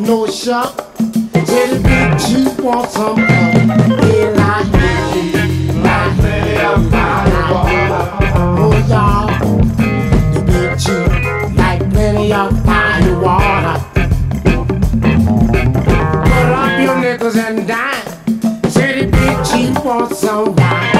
no shop. Tell the bitch. You want some Oh y'all, like plenty of. Put up your nickels and dime. Said the big chief wants some.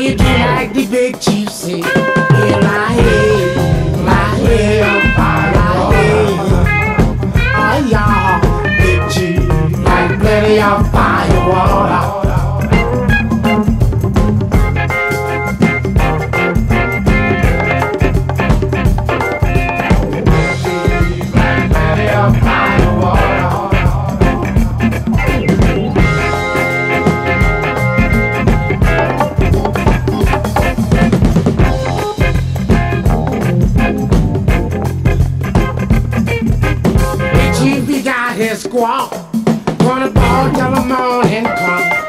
you do like the big chief say. go out. Run about till the morning comes.